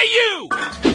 Hey, you!